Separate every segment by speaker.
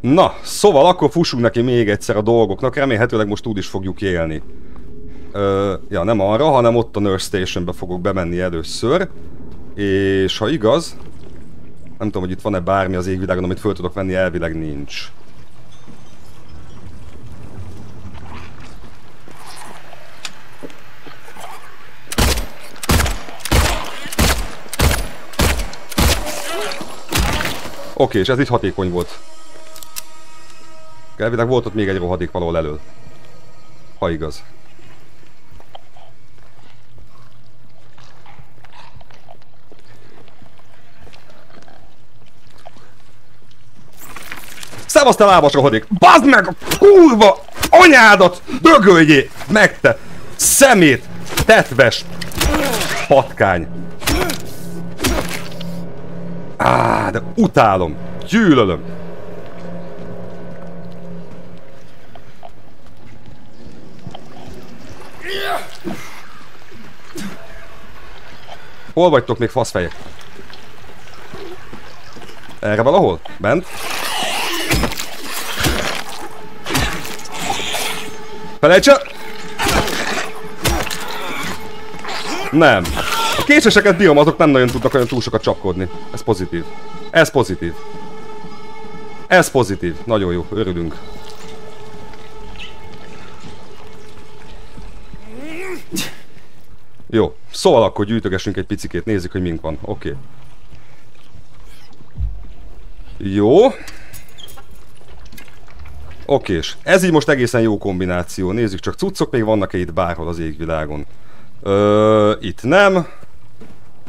Speaker 1: Na, szóval akkor fussunk neki még egyszer a dolgoknak, remélhetőleg most úgy is fogjuk élni. Ö, ja, nem arra, hanem ott a Nurse Stationbe fogok bemenni először. És ha igaz, nem tudom, hogy itt van-e bármi az égvilágon, amit föl tudok venni, elvileg nincs. Oké, és ez itt hatékony volt. Elvileg volt ott még egy rohadék valahol elől. Ha igaz. Szevasz te lábas rohadék! Bazd meg a kurva anyádat! Dögöljé! Meg te! Szemét! Tetves! Patkány! Á, de utálom! Gyűlölöm! Hol vagytok még faszfejek? Erre valahol? Bent? Felejtse! Nem. A késeseket bírom, azok nem nagyon tudnak olyan túl sokat csapkodni. Ez pozitív. Ez pozitív. Ez pozitív. Nagyon jó, örülünk. Jó, szóval akkor gyűjtögessünk egy picikét, nézzük, hogy mink van. Oké. Okay. Jó. Okés. Ez így most egészen jó kombináció. Nézzük csak, cuccok még vannak-e itt bárhol az égvilágon. Ö, itt nem.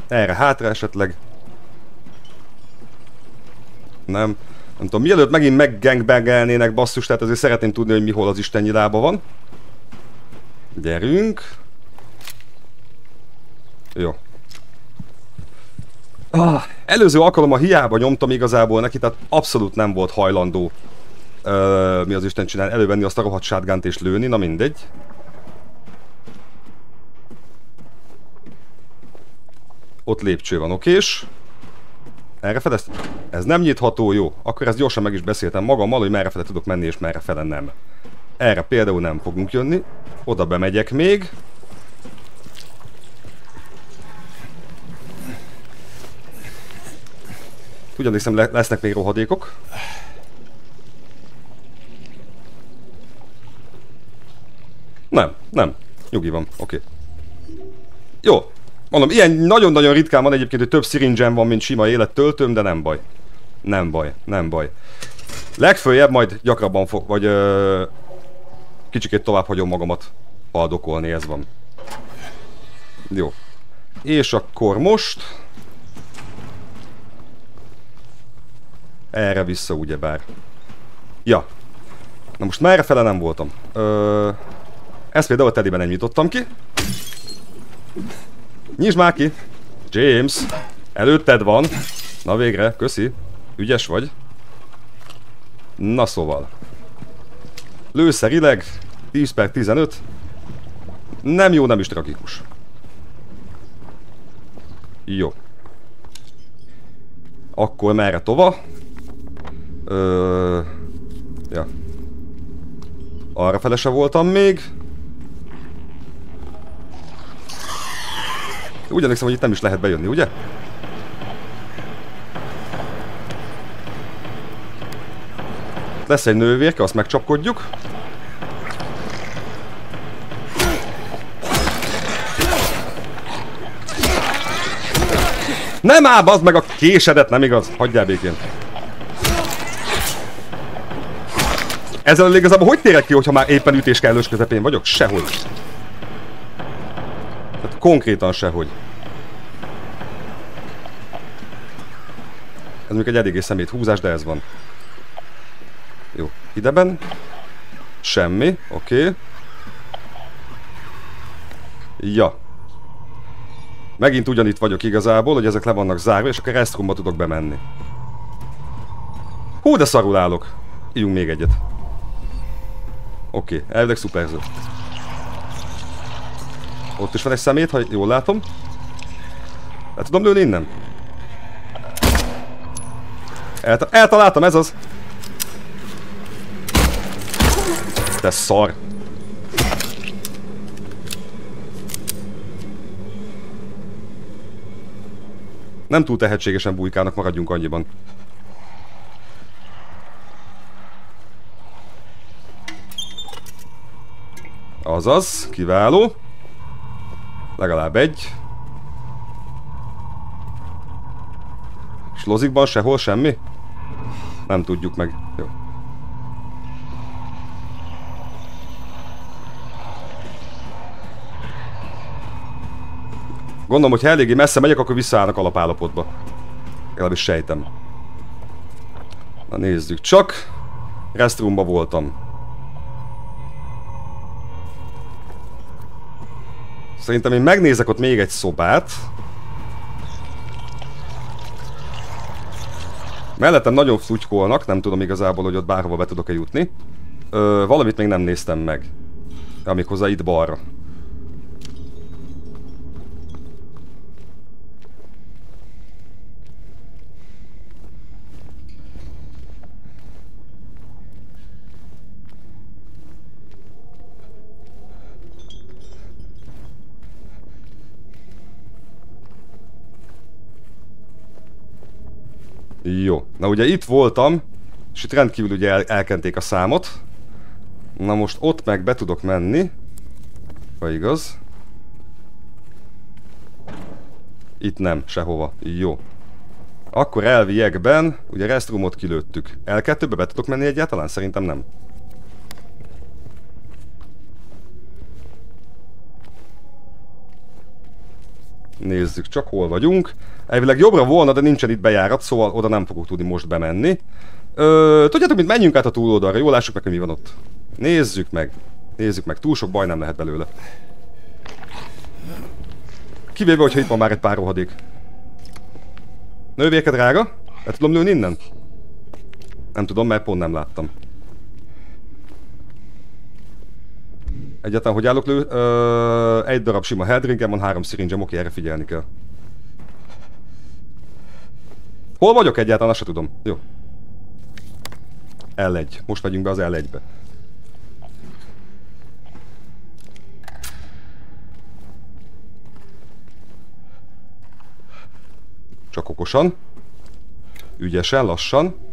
Speaker 1: Erre hátra esetleg. Nem. Nem tudom, mielőtt megint meggangbangelnének basszus, tehát azért szeretném tudni, hogy mi hol az Isten nyilába van. Gyerünk. Jó. Ah, előző alkalommal hiába nyomtam igazából neki, tehát abszolút nem volt hajlandó uh, mi az Isten csinál, elővenni azt a rohadt sátgánt és lőni, na mindegy. Ott lépcső van, okés. Erre fedezt? Ez nem nyitható, jó. Akkor ezt gyorsan meg is beszéltem magammal, hogy merre fele tudok menni és merre fele nem. Erre például nem fogunk jönni. Oda bemegyek még. Ugyanis le lesznek még rohadékok. Nem, nem. Nyugi van, oké. Okay. Jó. Mondom, ilyen nagyon-nagyon ritkán van egyébként, hogy több szirincsem van, mint sima élettöltőm, de nem baj. Nem baj, nem baj. Legfőjebb majd gyakrabban fog, vagy ö, kicsikét tovább hagyom magamat haldokolni, ez van. Jó. És akkor most... Erre vissza ugyebár. Ja. Na most merre fele nem voltam. Ö, ezt például a tediben nem nyitottam ki. Nyisd már ki! James! Előtted van! Na végre, köszi! Ügyes vagy. Na szóval. Lőszerileg 10 per 15. Nem jó, nem is tragikus. Jó. Akkor merre tova? Ö... Ja. Arra fele se voltam még. Úgy emlékszem, hogy itt nem is lehet bejönni, ugye? Lesz egy nővérke, azt megcsapkodjuk. Nem áll, az meg a késedet, nem igaz? Hagyjál békén. Ezzel igazából hogy térek ki, hogyha már éppen ütés kellős közepén vagyok? Sehogy. Tehát konkrétan sehogy. Ez még egy eléggé szemét húzás, de ez van. Jó, ideben. Semmi, oké. Okay. Ja. Megint ugyanitt vagyok igazából, hogy ezek le vannak zárva, és akkor restroomba tudok bemenni. Hú, de szarul állok. Íjunk még egyet. Oké, okay, elvileg szuperző. Ott is van egy szemét, ha jól látom. Le tudom lőni innen? Elta eltaláltam, ez az. te szar. Nem túl tehetségesen bujkálnak, maradjunk annyiban. Azaz, kiváló. Legalább egy. Slozikban sehol semmi? Nem tudjuk meg. Jó. Gondolom, hogy ha eléggé messze megyek, akkor visszaállnak alapállapotba. Legalábbis sejtem. Na nézzük csak. Restroomba voltam. Szerintem én megnézek ott még egy szobát. Mellettem nagyon flutykolnak, nem tudom igazából, hogy ott bárhova be tudok-e jutni. Ö, valamit még nem néztem meg. Amikhozzá itt balra. Jó. Na ugye itt voltam, és itt rendkívül ugye el elkenték a számot. Na most ott meg be tudok menni. Ha igaz. Itt nem, sehova. Jó. Akkor elviekben, ugye restroomot kilőttük. L2-be be tudok menni egyáltalán? Szerintem nem. Nézzük csak, hol vagyunk. Elvileg jobbra volna, de nincsen itt bejárat, szóval oda nem fogok tudni most bemenni. Ö, tudjátok, mint menjünk át a túloldalra, jól lássuk meg, hogy mi van ott. Nézzük meg. Nézzük meg, túl sok baj nem lehet belőle. Kivéve, hogyha itt van már egy pár rohadék. Nővérke drága? Le tudom lőni innen? Nem tudom, mert pont nem láttam. Egyáltalán hogy állok lő? Ö, egy darab sima headringem van, három szirincem, oké, erre figyelni kell. Hol vagyok egyáltalán, azt se tudom. Jó. L1. Most megyünk be az L1-be. Csak okosan. Ügyesen, lassan.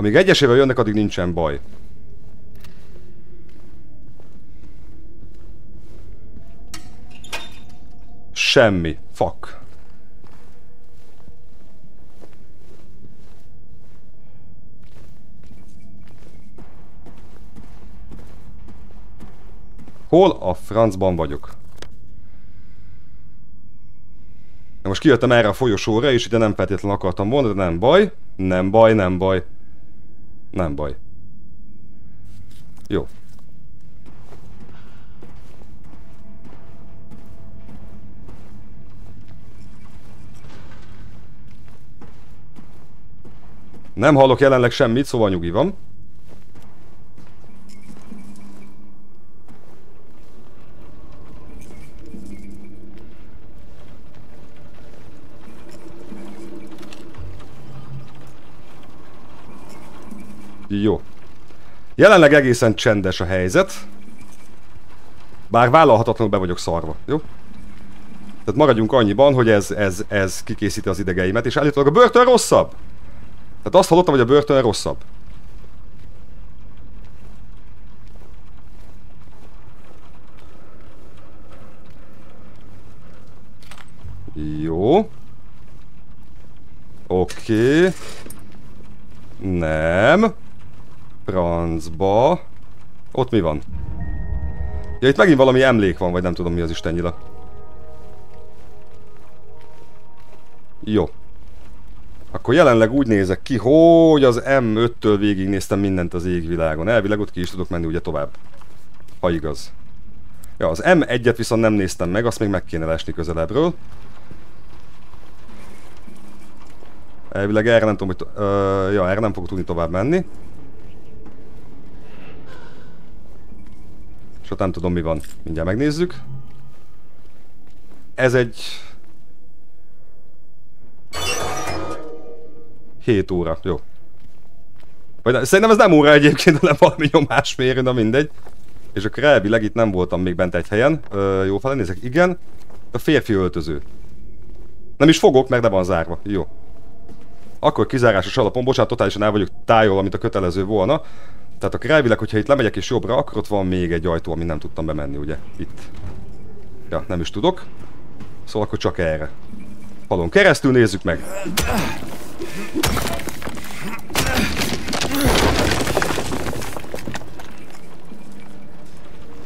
Speaker 1: Amíg egyesével jönnek, addig nincsen baj. Semmi. Fuck. Hol a francban vagyok? Most kijöttem erre a folyosóra, és ide nem feltétlenül akartam volna, de nem baj. Nem baj, nem baj. Nem baj. Jó. Nem hallok jelenleg semmit, szóval nyugi van. Jó. Jelenleg egészen csendes a helyzet. Bár vállalhatatlanul be vagyok szarva, jó? Tehát maradjunk annyiban, hogy ez, ez, ez kikészíti az idegeimet, és állítólag a börtön rosszabb! Tehát azt hallottam, hogy a börtön rosszabb. Jó. Oké. Okay. Nem. Francba. Ott mi van? Ja, itt megint valami emlék van, vagy nem tudom mi az istennyila. Jó. Akkor jelenleg úgy nézek ki, hogy az M5-től végignéztem mindent az égvilágon. Elvileg ott ki is tudok menni ugye tovább. Ha igaz. Ja, az M1-et viszont nem néztem meg, azt még meg kéne lesni közelebbről. Elvileg erre nem tudom, hogy... Uh, ja, erre nem fogok tudni tovább menni. És ott nem tudom mi van. Mindjárt megnézzük. Ez egy 7 óra, jó. Vagy ne, szerintem ez nem óra egyébként, hanem valami nyomásmérő, na mindegy. És akkor elvileg itt nem voltam még bent egy helyen. Ö, jó felenézek, igen. A férfi öltöző. Nem is fogok, meg le van zárva. Jó. Akkor kizárásos alapon, bocsánat, totálisan el vagyok tájolva, amit a kötelező volna. Tehát akkor elvileg, hogyha itt lemegyek és jobbra, akkor ott van még egy ajtó, ami nem tudtam bemenni, ugye? Itt. Ja, nem is tudok. Szóval akkor csak erre. Falon keresztül nézzük meg.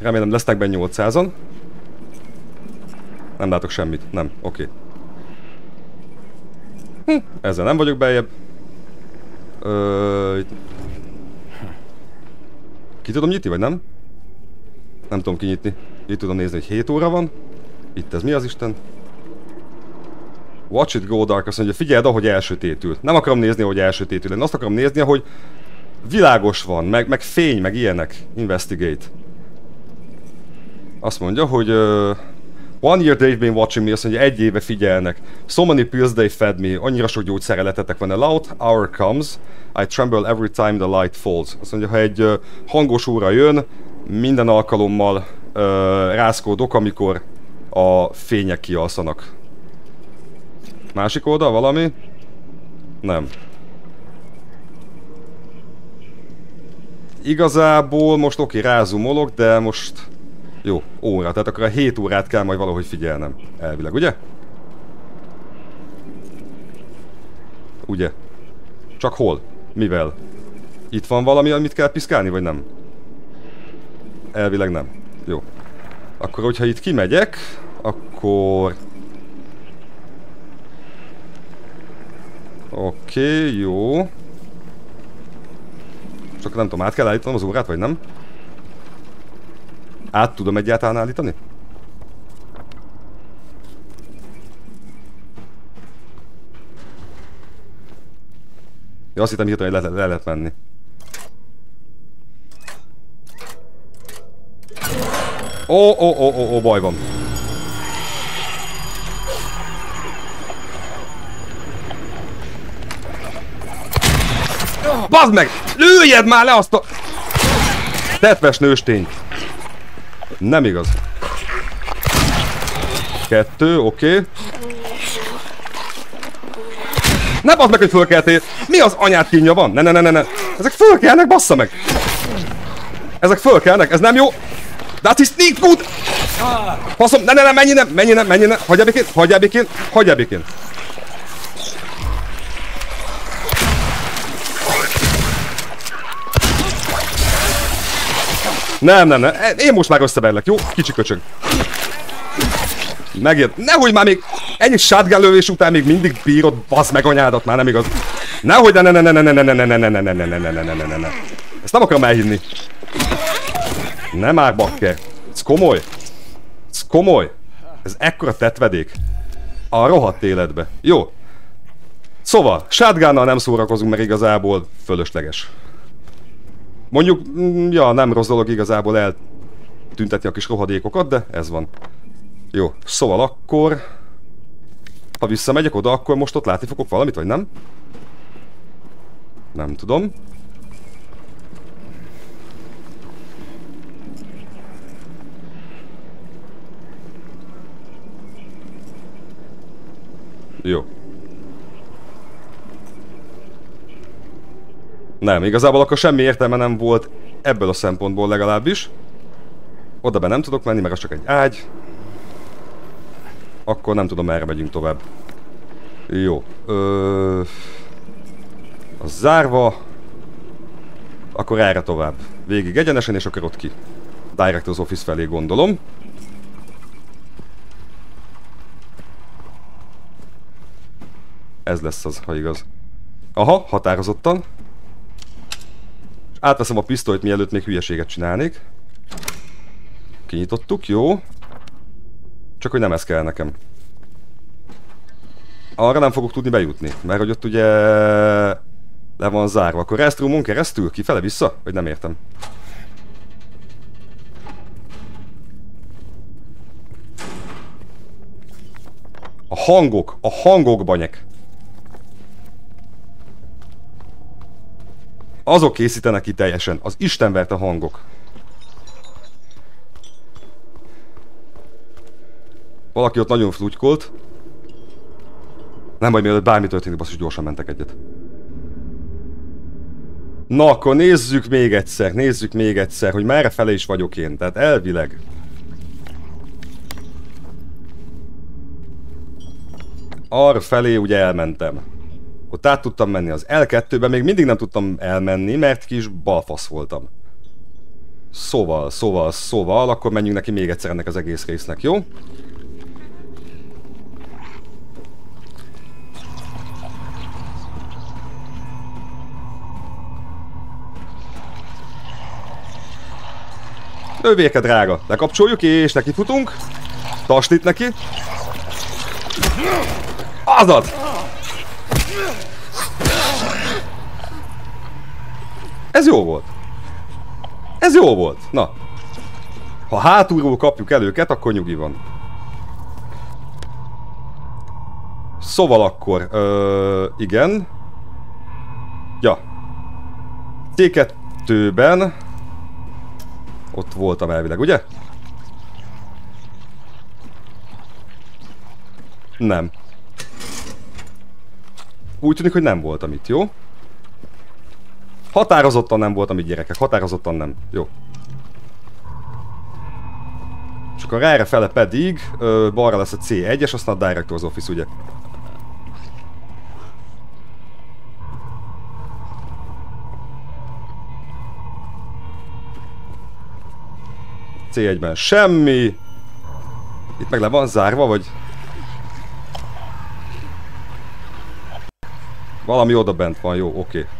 Speaker 1: Remélem lesznek benne 800-on. Nem látok semmit. Nem. Oké. Okay. Hm, ezzel nem vagyok beljebb. Ö... Ki tudom nyitni, vagy nem? Nem tudom kinyitni. Itt tudom nézni, hogy 7 óra van. Itt ez mi az Isten? Watch it go dark, azt mondja, figyeld, ahogy elsötétül. Nem akarom nézni, hogy elsötétül. Én azt akarom nézni, hogy világos van, meg, meg fény, meg ilyenek. Investigate. Azt mondja, hogy... Uh, One year they've been watching me, azt mondja, egy éve figyelnek. So many pills they fed me, annyira sok gyógyszerre letettek van. A loud hour comes, I tremble every time the light falls. Azt mondja, ha egy uh, hangos óra jön, minden alkalommal uh, rázkódok, amikor a fények kialszanak. Másik oldal valami? Nem. Igazából most oké, rázumolok, de most jó, óra. Tehát akkor a 7 órát kell majd valahogy figyelnem. Elvileg, ugye? Ugye? Csak hol? Mivel? Itt van valami, amit kell piszkálni, vagy nem? Elvileg nem. Jó. Akkor, hogyha itt kimegyek, akkor... Oké, okay, jó. Csak nem tudom, át kell állítanom az órát, vagy nem? Át tudom egyáltalán állítani? Ja, azt hittem hirtelen, hogy le, le, le lehet menni. Ó, ó, ó, ó, ó, baj van. Bazd meg! Lőjed már le azt a... Tetves nőstény. Nem igaz. Kettő, oké. Okay. Ne bazd meg, hogy fölkeltél! Mi az anyát kínja van? Ne, ne, ne, ne, ne. Ezek fölkelnek, bassza meg! Ezek fölkelnek, ez nem jó! That's is sneak good! Faszom, ne, ne, ne, menj innen, menj innen, menj innen, hagyjál békén, hagyjál békén, hagyjál békén. Nem, nem, nem. Én most már összeverlek, jó? Kicsi köcsög. Megért. Nehogy már még ennyi shotgun lövés után még mindig bírod, bazd meg anyádat, már nem igaz. Nehogy ne ne ne ne ne ne ne ne ne ne ne ne ne ne ne ne ne ne ne Ezt nem akarom elhinni. Nem már bakker. Ez komoly. Ez komoly. Ez ekkora tetvedék. A rohadt életbe. Jó. Szóval, shotgunnal nem szórakozunk, mert igazából fölösleges. Mondjuk, mm, ja, nem rossz dolog igazából eltüntetni a kis rohadékokat, de ez van. Jó, szóval akkor... Ha visszamegyek oda, akkor most ott látni fogok valamit, vagy nem? Nem tudom. Jó. Nem, igazából akkor semmi értelme nem volt ebből a szempontból legalábbis. Oda be nem tudok menni, mert az csak egy ágy. Akkor nem tudom, merre megyünk tovább. Jó. Ö... A zárva. Akkor erre tovább. Végig egyenesen, és akkor ott ki. Director's Office felé gondolom. Ez lesz az, ha igaz. Aha, határozottan. Átveszem a pisztolyt, mielőtt még hülyeséget csinálnék. Kinyitottuk, jó. Csak hogy nem ez kell nekem. Arra nem fogok tudni bejutni, mert hogy ott ugye le van zárva. Akkor restroomon keresztül? Kifele vissza? Vagy nem értem. A hangok, a hangok banyek. Azok készítenek ki teljesen. Az Istenverte hangok. Valaki ott nagyon flutykolt. Nem baj, mielőtt bármi történik, basszus, gyorsan mentek egyet. Na, akkor nézzük még egyszer, nézzük még egyszer, hogy merre fele is vagyok én. Tehát elvileg. Arra felé ugye elmentem. Ott át tudtam menni az L2-ben, még mindig nem tudtam elmenni, mert kis balfasz voltam. Szóval, szóval, szóval, akkor menjünk neki még egyszer ennek az egész résznek, jó? Növérke drága. Lekapcsoljuk és neki futunk. Tartsd itt neki. Azad! Ez jó volt. Ez jó volt. Na. Ha hátulról kapjuk el őket, akkor nyugi van. Szóval akkor, ö, igen. Ja. T2-ben ott voltam elvileg, ugye? Nem. Úgy tűnik, hogy nem voltam itt, jó? Határozottan nem voltam itt gyerekek, határozottan nem. Jó. És akkor erre fele pedig ö, balra lesz a C1-es, aztán a Director's Office, ugye? C1-ben semmi. Itt meg le van zárva, vagy... Valami oda bent van, jó, oké. Okay.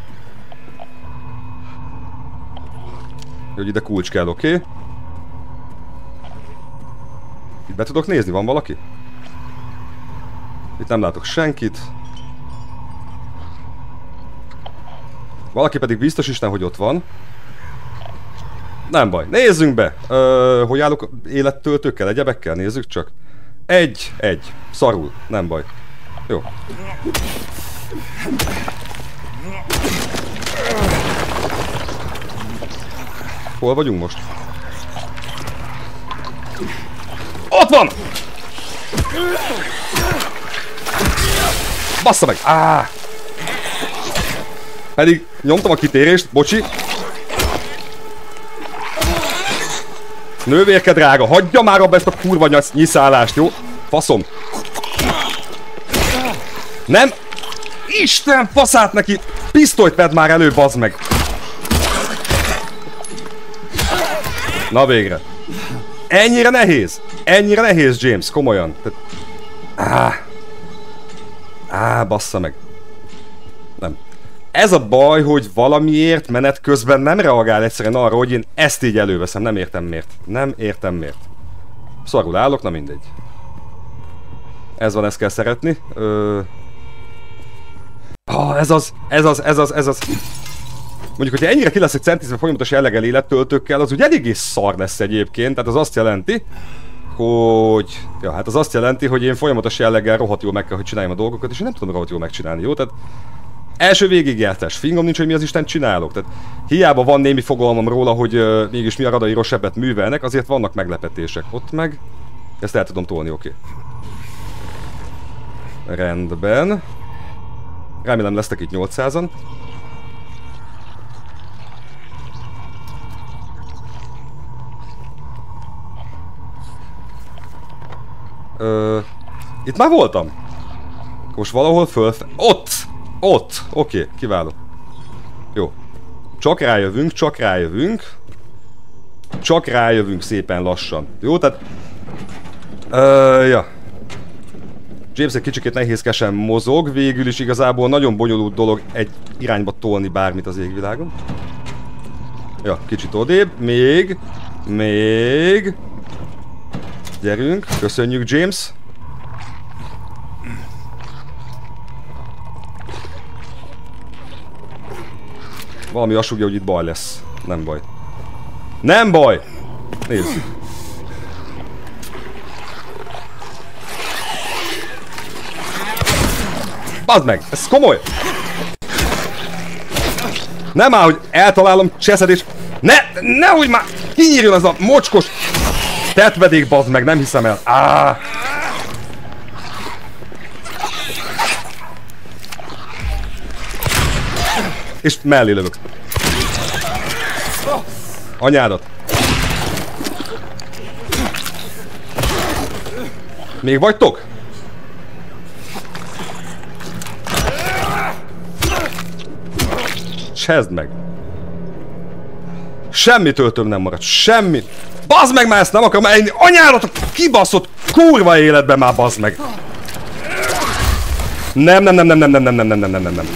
Speaker 1: Hogy ide kulcs kell, oké? Okay? Itt be tudok nézni, van valaki? Itt nem látok senkit. Valaki pedig biztos Isten, hogy ott van. Nem baj. Nézzünk be! Ö, hogy állok élettöltőkkel, egyebekkel? Nézzük csak. Egy, egy. Szarul. Nem baj. Jó. Hol vagyunk most? Ott van! Bassza meg! Á! Pedig nyomtam a kitérést, bocsi. Nővérke drága, hagyja már abba ezt a kurva nyasz, nyiszállást, jó? Faszom. Nem? Isten faszát neki! Pisztolyt vedd már elő, bazd meg! Na végre. Ennyire nehéz? Ennyire nehéz, James, komolyan. Tehát... Á. Á, bassza meg. Nem. Ez a baj, hogy valamiért menet közben nem reagál egyszerűen arra, hogy én ezt így előveszem. Nem értem miért. Nem értem miért. Szarul állok, na mindegy. Ez van, ezt kell szeretni. Ö... Oh, ez az, ez az, ez az, ez az. Mondjuk, hogyha ennyire ki lesz egy centizve folyamatos jelleggel élettöltőkkel, az ugye eléggé szar lesz egyébként, tehát az azt jelenti, hogy... Ja, hát az azt jelenti, hogy én folyamatos jelleggel rohadt jól meg kell, hogy csináljam a dolgokat, és én nem tudom rohadt jól megcsinálni, jó? Tehát első végigjártás, fingom nincs, hogy mi az Isten csinálok. Tehát hiába van némi fogalmam róla, hogy uh, mégis mi a radai rosszabbet művelnek, azért vannak meglepetések. Ott meg... Ezt el tudom tolni, oké. Okay. Rendben. Remélem lesztek itt 800-an. Ö, itt már voltam. Most valahol föl... Ott! Ott! Oké, okay, kiváló. Jó. Csak rájövünk, csak rájövünk. Csak rájövünk szépen lassan. Jó, tehát... Ö, ja. James egy kicsikét nehézkesen mozog, végül is igazából nagyon bonyolult dolog egy irányba tolni bármit az égvilágon. Ja, kicsit odébb, még, még, Gyerünk, köszönjük James. Valami asugja, hogy itt baj lesz. Nem baj. Nem baj! Nézzük. Bazd meg! Ez komoly! Nem áll, hogy eltalálom cseszed és... Ne! Nehogy már! Kinyírjon az a mocskos... Tetvedék, bazd meg, nem hiszem el. Áh! És mellé lövök. Anyádat. Még vagytok? Csezd meg. Semmi töltöm nem maradt. Semmi. Bazd meg már ezt nem akarom elni. Anyádat kibaszott kurva életben már bazd meg. Nem, nem, nem, nem, nem, nem, nem, nem, nem, nem, nem, nem, nem.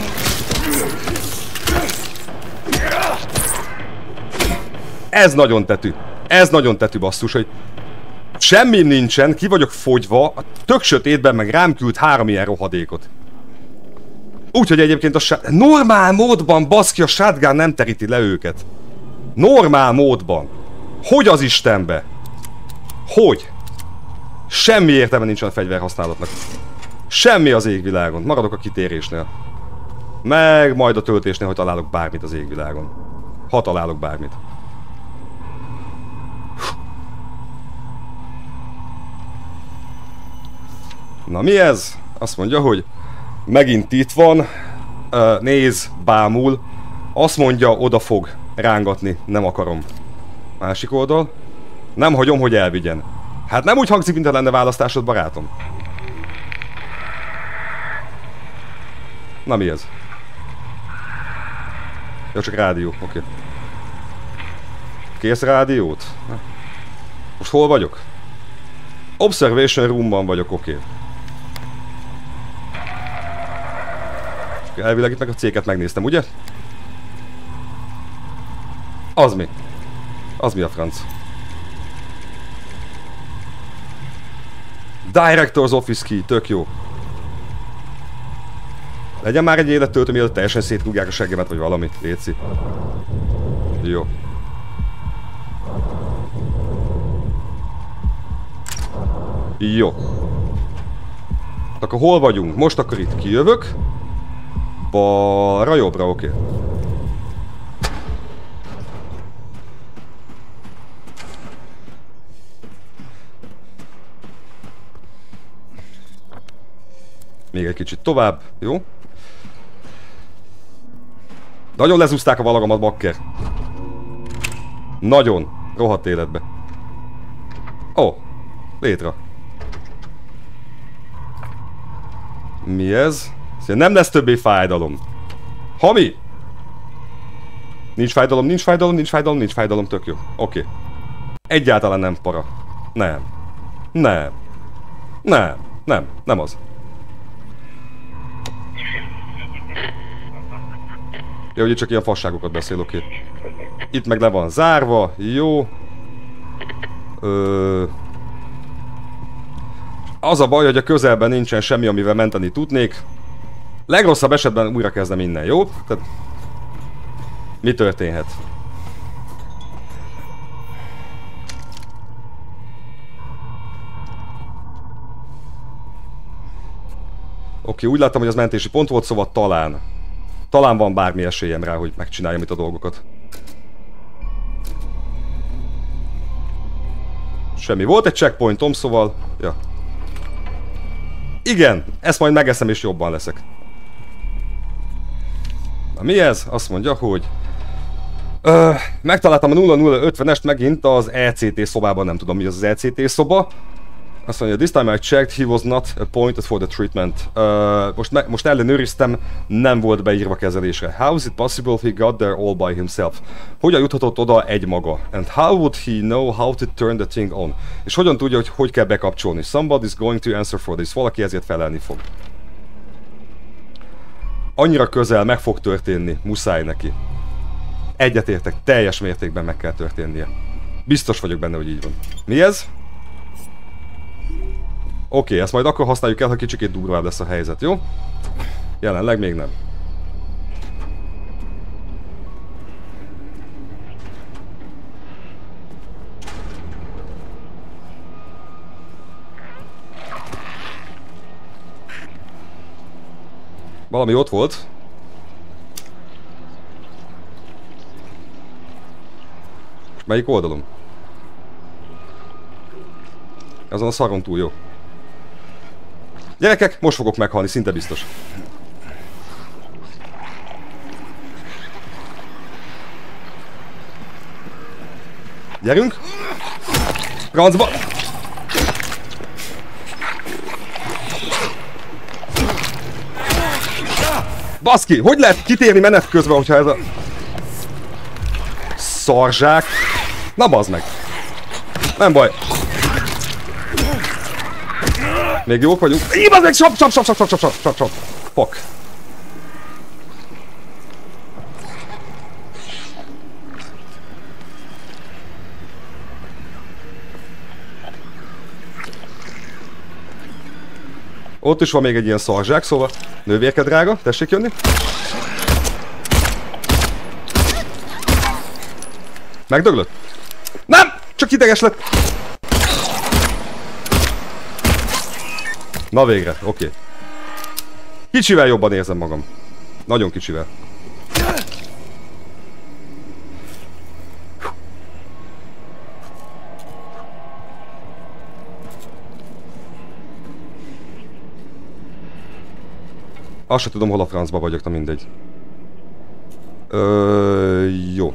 Speaker 1: Ez nagyon tetű. Ez nagyon tetű basszus, hogy semmi nincsen, ki vagyok fogyva, a tök sötétben meg rám küld három ilyen rohadékot. Úgyhogy egyébként a. Normál módban, baszki, a shotgun nem teríti le őket. Normál módban. Hogy az Istenbe? Hogy? Semmi értelme nincs a fegyverhasználatnak. Semmi az égvilágon. Maradok a kitérésnél. Meg majd a töltésnél, hogy találok bármit az égvilágon. Ha találok bármit. Na mi ez? Azt mondja, hogy megint itt van, néz, bámul, azt mondja, oda fog rángatni, nem akarom. Másik oldal. Nem hagyom, hogy elvigyen. Hát nem úgy hangzik, mint lenne választásod, barátom. Na mi ez? Ja, csak rádió, oké. Kész rádiót? Most hol vagyok? Observation roomban vagyok, oké. Okay. Elvileg itt meg a céget megnéztem, ugye? Az mi? Az mi a franc? Director's Office Key, tök jó. Legyen már egy élettöltő, mielőtt teljesen szétrúgják a seggemet, vagy valamit, léci. Jó. Jó. Akkor hol vagyunk? Most akkor itt kijövök. Balra, jobbra, oké. Okay. Még egy kicsit tovább, jó? Nagyon lezúzták a valagamat, bakker. Nagyon. Rohadt életbe. Ó, oh, létre. Mi ez? Nem lesz többé fájdalom. Hami! Nincs fájdalom, nincs fájdalom, nincs fájdalom, nincs fájdalom, tök jó. Oké. Okay. Egyáltalán nem para. Nem. Nem. Nem. Nem. Nem az. Jó, hogy csak ilyen fasságokat beszélok oké. Itt meg le van zárva, jó. Ö... Az a baj, hogy a közelben nincsen semmi, amivel menteni tudnék. Legrosszabb esetben újra kezdem innen, jó? Tehát... Mi történhet? Oké, úgy láttam, hogy az mentési pont volt, szóval talán. Talán van bármi esélyem rá, hogy megcsináljam itt a dolgokat. Semmi. Volt egy checkpointom, szóval... Ja. Igen, ezt majd megeszem és jobban leszek. Na mi ez? Azt mondja, hogy... Ö, megtaláltam a 0050-est megint az ECT szobában, nem tudom mi az az ECT szoba. Azt mondja, this time I checked, he was not appointed for the treatment. Uh, most, most ellenőriztem, nem volt beírva kezelésre. How is it possible he got there all by himself? Hogyan juthatott oda egy maga? And how would he know how to turn the thing on? És hogyan tudja, hogy hogy kell bekapcsolni? Somebody's going to answer for this. Valaki ezért felelni fog annyira közel meg fog történni, muszáj neki. Egyetértek, teljes mértékben meg kell történnie. Biztos vagyok benne, hogy így van. Mi ez? Oké, okay, ezt majd akkor használjuk el, ha kicsikét durvább lesz a helyzet, jó? Jelenleg még nem. Valami ott volt. Most melyik oldalom? Azon a szaron túl jó. Gyerekek, most fogok meghalni, szinte biztos. Gyerünk! Francba! Baszki, hogy lehet kitérni menet közben, hogyha ez a... Szarzsák. Na bazd meg. Nem baj. Még jók vagyunk. Így bazd meg, sap, sap, sap, sap, sap, sap, sap, sap. Fuck. Ott is van még egy ilyen szarzsák, szóval nővérke drága, tessék jönni. Megdöglött? Nem! Csak ideges lett! Na végre, oké. Okay. Kicsivel jobban érzem magam. Nagyon kicsivel. Azt se tudom, hol a francba vagyok, na mindegy. Ö, jó.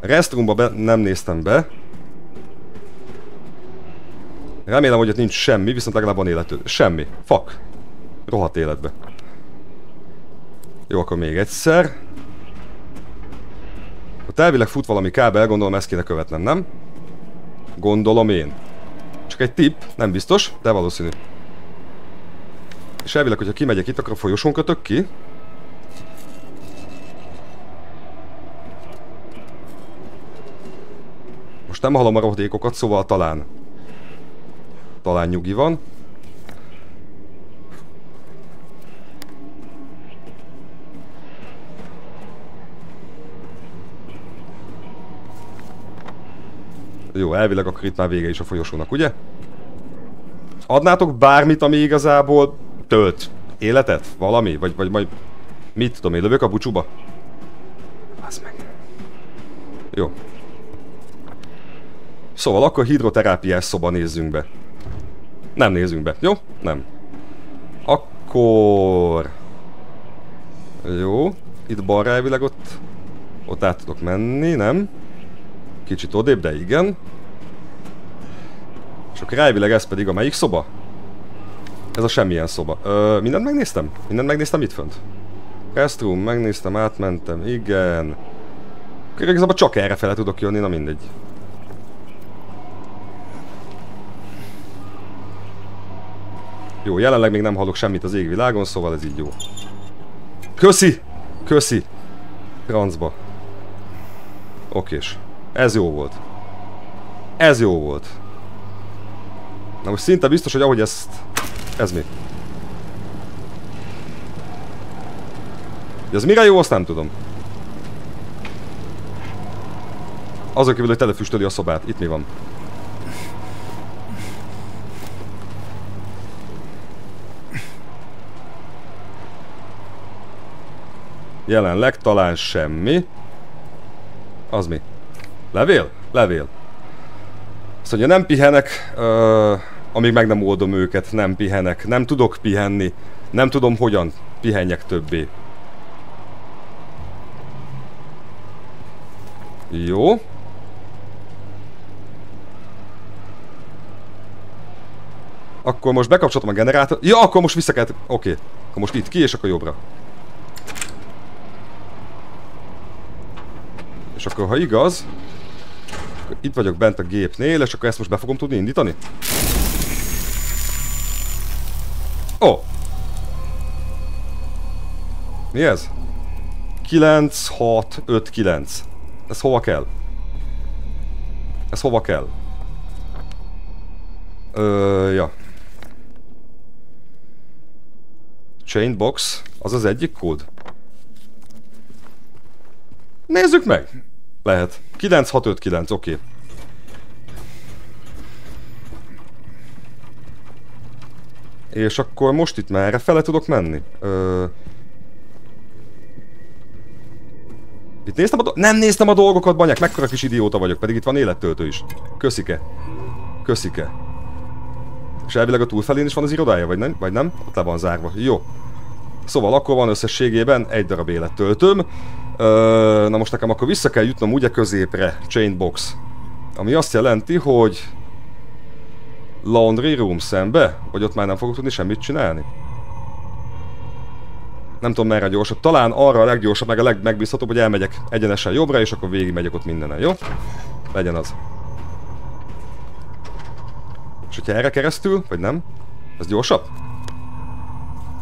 Speaker 1: Restroomba be, nem néztem be. Remélem, hogy ott nincs semmi, viszont legalább van élető. Semmi. Fuck. Rohadt életbe. Jó, akkor még egyszer. Ott elvileg fut valami kábel, gondolom ezt kéne követnem, nem? Gondolom én. Csak egy tip, nem biztos, de valószínű. És elvileg, hogyha kimegyek itt, akkor a folyosón kötök ki. Most nem hallom a rohdékokat, szóval talán. Talán nyugi van. Jó, elvileg akkor itt már vége is a folyosónak, ugye? Adnátok bármit, ami igazából tölt életet? Valami? Vagy, vagy majd... Mit tudom én, lövök a bucsúba? Az meg. Jó. Szóval akkor hidroterápiás szoba nézzünk be. Nem nézzünk be, jó? Nem. Akkor... Jó. Itt balra elvileg ott... Ott át tudok menni, nem? Kicsit odébb, de igen. És akkor elvileg ez pedig a melyik szoba? Ez a semmilyen szoba. Ö, mindent megnéztem? Mindent megnéztem itt fönt? Restroom, megnéztem, átmentem, igen. Igazából csak erre fele tudok jönni, na mindegy. Jó, jelenleg még nem hallok semmit az égvilágon, szóval ez így jó. Köszi! Köszi! Francba. Okés. Ez jó volt. Ez jó volt. Na most szinte biztos, hogy ahogy ezt ez mi? Ez mire jó, azt nem tudom. Azon kívül, hogy telefüstöli a szobát. Itt mi van? Jelenleg talán semmi. Az mi? Levél? Levél. Azt mondja, nem pihenek. Uh amíg meg nem oldom őket, nem pihenek, nem tudok pihenni, nem tudom hogyan pihenjek többé. Jó. Akkor most bekapcsoltam a generátor. Ja, akkor most vissza kell... Oké. Okay. Akkor most itt ki, és akkor jobbra. És akkor, ha igaz... Akkor itt vagyok bent a gépnél, és akkor ezt most be fogom tudni indítani? Mi ez? 9, 6, 5, 9. Ez hova kell? Ez hova kell? Ö, ja. Chain box, az az egyik kód? Nézzük meg! Lehet. 9, 6, 5, 9, oké. Okay. És akkor most itt már erre fele tudok menni? Ö... Itt néztem a Nem néztem a dolgokat, banyák, mekkora kis idióta vagyok, pedig itt van élettöltő is. Köszike. Köszike. És elvileg a túlfelén is van az irodája, vagy nem? Vagy nem? Ott le van zárva. Jó. Szóval akkor van összességében egy darab élettöltőm. Ö, na most nekem akkor vissza kell jutnom ugye középre, chainbox. Ami azt jelenti, hogy laundry room szembe, vagy ott már nem fogok tudni semmit csinálni. Nem tudom merre gyorsabb. Talán arra a leggyorsabb, meg a legmegbízhatóbb, hogy elmegyek egyenesen jobbra, és akkor végig megyek ott mindenen, jó? Legyen az. És hogyha erre keresztül, vagy nem? Ez gyorsabb?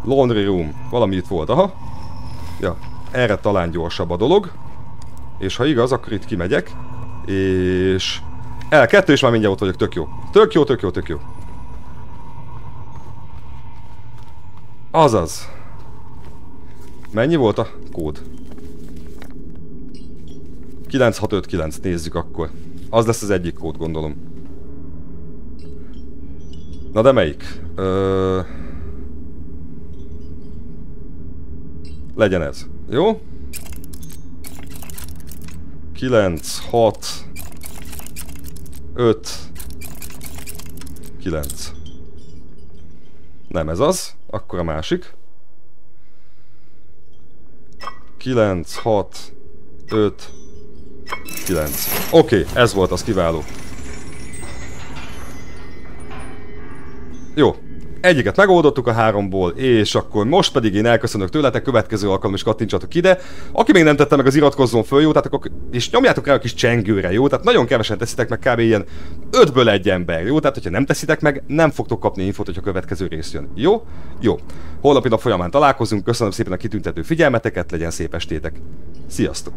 Speaker 1: Laundry room. Valami itt volt, aha. Ja, erre talán gyorsabb a dolog. És ha igaz, akkor itt kimegyek. És... El, kettő és már mindjárt ott vagyok, tök jó. Tök jó, tök jó, tök jó. Azaz. Mennyi volt a kód? 9659, nézzük akkor. Az lesz az egyik kód, gondolom. Na de melyik? Ö... Legyen ez. Jó? 9, 6, 5, 9. Nem ez az, akkor a másik. 9, 6, 5, 9. Oké, okay, ez volt az kiváló. Jó, Egyiket megoldottuk a háromból, és akkor most pedig én elköszönök tőletek, következő alkalom is kattintsatok ide. Aki még nem tette meg az iratkozzon föl, jó, tehát akkor, és nyomjátok rá a kis csengőre, jó, tehát nagyon kevesen teszitek meg kb. ilyen 5-ből egy ember, jó, tehát hogyha nem teszitek meg, nem fogtok kapni infót, hogy a következő rész jön, jó? Jó. Holnapi nap folyamán találkozunk, köszönöm szépen a kitüntető figyelmeteket, legyen szép estétek. Sziasztok!